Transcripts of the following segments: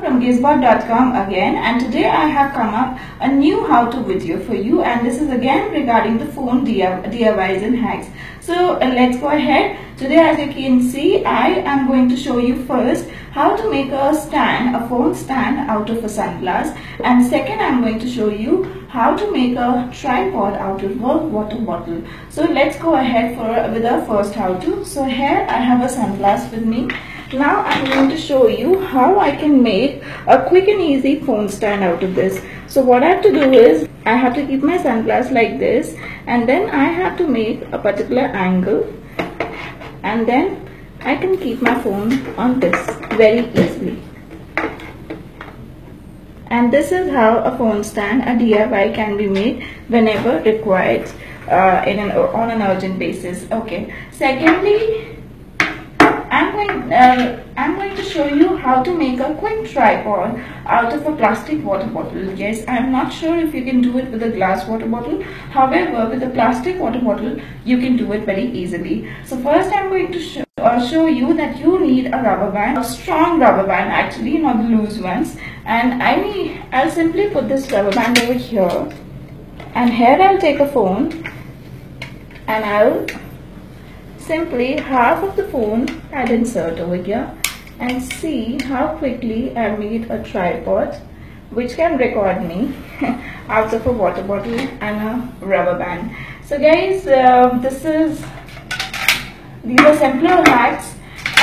from gizbot.com again and today I have come up a new how-to video for you and this is again regarding the phone DIYs and hacks. So uh, let's go ahead. Today as you can see I am going to show you first how to make a stand, a phone stand out of a sunglass and second I'm going to show you how to make a tripod out of a water bottle. So let's go ahead for with our first how to. So here I have a sunglass with me now I'm going to show you how I can make a quick and easy phone stand out of this. So what I have to do is I have to keep my sunglass like this and then I have to make a particular angle and then I can keep my phone on this very easily. And this is how a phone stand, a DIY can be made whenever required uh, in an, on an urgent basis. Okay. Secondly, going, uh, I'm going to show you how to make a quick tripod out of a plastic water bottle. Yes, I'm not sure if you can do it with a glass water bottle. However, with a plastic water bottle, you can do it very easily. So first I'm going to show, uh, show you that you need a rubber band, a strong rubber band actually, not the loose ones. And I need, I'll simply put this rubber band over here. And here I'll take a phone and I'll simply half of the phone I'll insert over here and see how quickly I made a tripod which can record me out of a water bottle and a rubber band. So guys, uh, this is, these are simpler hacks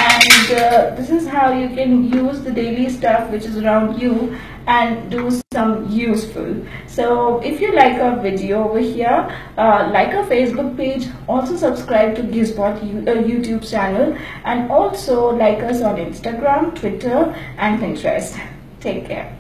and uh, this is how you can use the daily stuff which is around you and do some useful. So if you like our video over here uh, like our facebook page also subscribe to gizbot uh, youtube channel and also like us on instagram twitter and pinterest. Take care